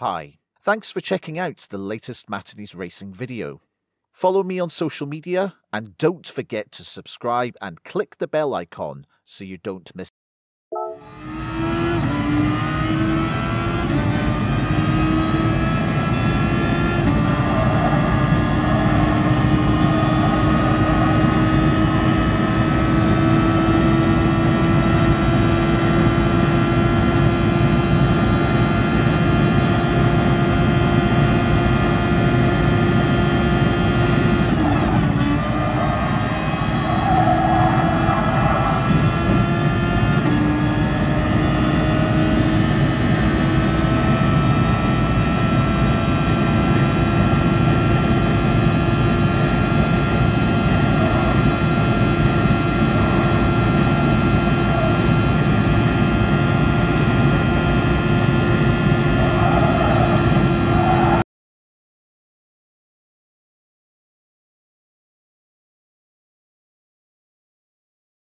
Hi, thanks for checking out the latest Matt and His Racing video. Follow me on social media and don't forget to subscribe and click the bell icon so you don't miss